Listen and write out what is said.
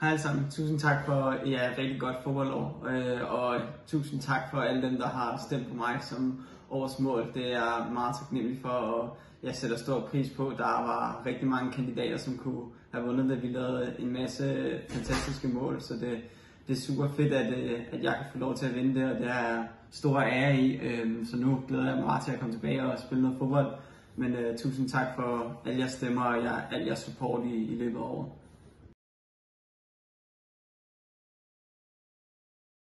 Hej alle sammen. Tusind tak for ja, rigtig godt fodboldår, øh, og tusind tak for alle dem, der har stemt på mig som årets mål. Det er jeg meget taknemmelig for, og jeg sætter stor pris på. Der var rigtig mange kandidater, som kunne have vundet det. Vi lavede en masse fantastiske mål, så det, det er super fedt, at, øh, at jeg kan få lov til at vinde det, og det er stor ære i. Øh, så nu glæder jeg mig meget til at komme tilbage og spille noget fodbold. Men øh, tusind tak for alle jeres stemmer og jer, al jeres support i, i løbet af året.